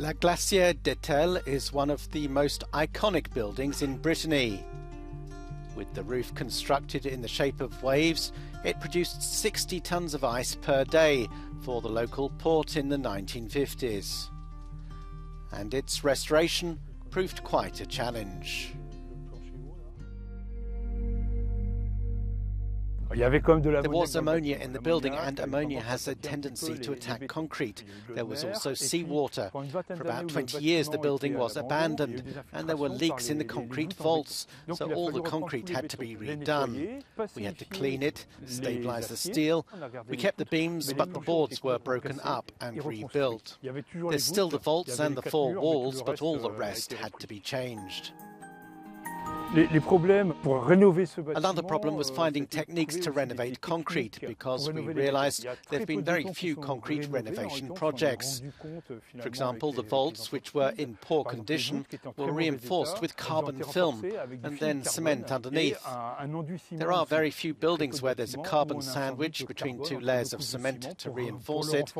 La Glacière d'Etel is one of the most iconic buildings in Brittany. With the roof constructed in the shape of waves, it produced 60 tons of ice per day for the local port in the 1950s. And its restoration proved quite a challenge. There was ammonia in the building, and ammonia has a tendency to attack concrete. There was also seawater. For about 20 years, the building was abandoned, and there were leaks in the concrete vaults, so all the concrete had to be redone. We had to clean it, stabilize the steel. We kept the beams, but the boards were broken up and rebuilt. There's still the vaults and the four walls, but all the rest had to be changed. Another problem was finding techniques to renovate concrete because we realized there have been very few concrete renovation projects. For example, the vaults, which were in poor condition, were reinforced with carbon film and then cement underneath. There are very few buildings where there's a carbon sandwich between two layers of cement to reinforce it.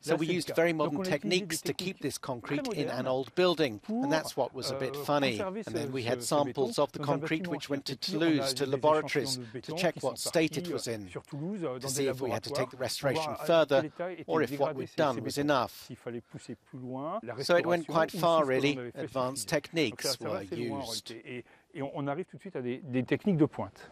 So we used very modern techniques to keep this concrete in an old building, and that's what was a bit funny. And then we had samples of the concrete which went to Toulouse to laboratories to check what state it was in, to see if we had to take the restoration further or if what we'd done was enough. So it went quite far, really. Advanced techniques were used. Et on arrive tout de suite à des, des techniques de pointe.